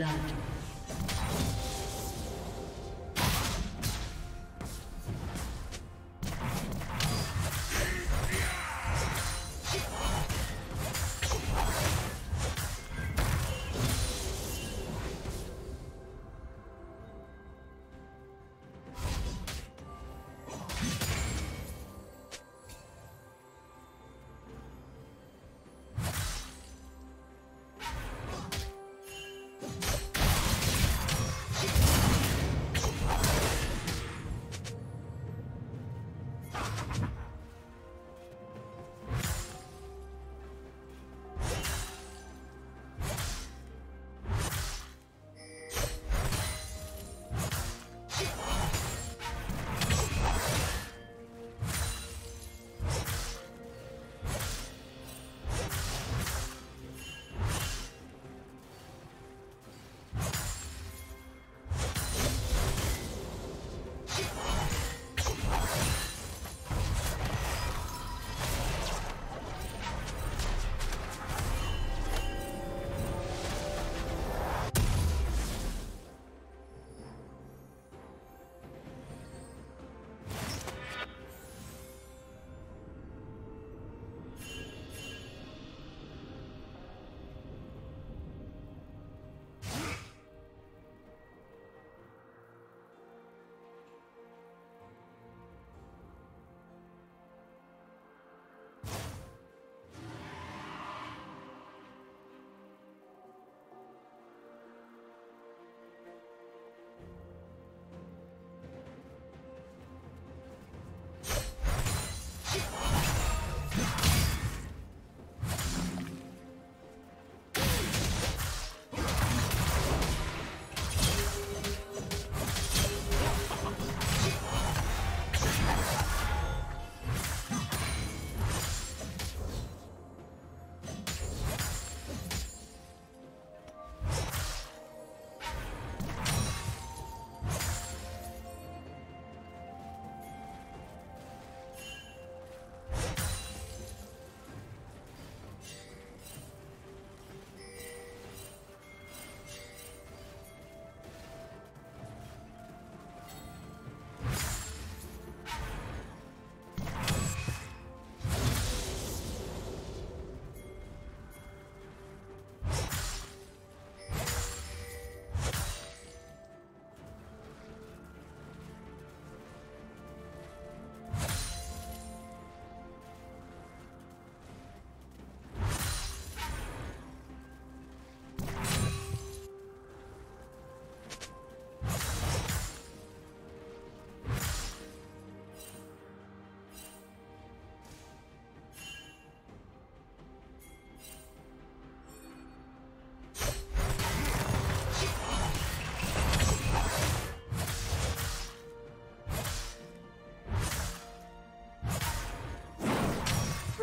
Blood.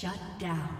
Shut down.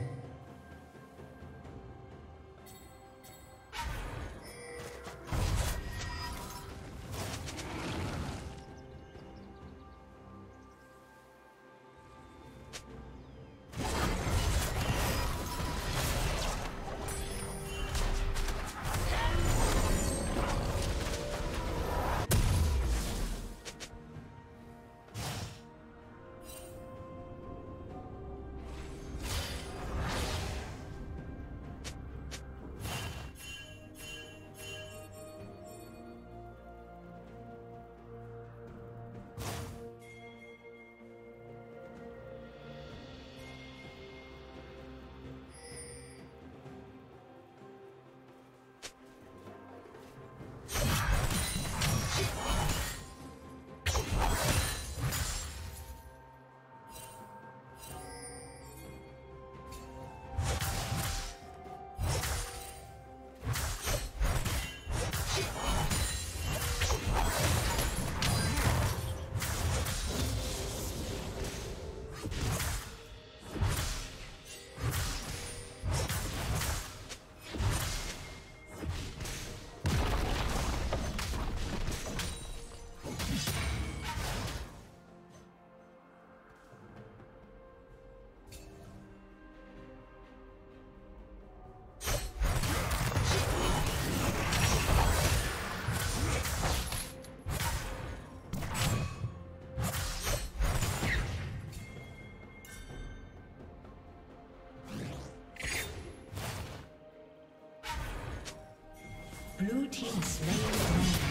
Team slain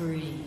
Spree.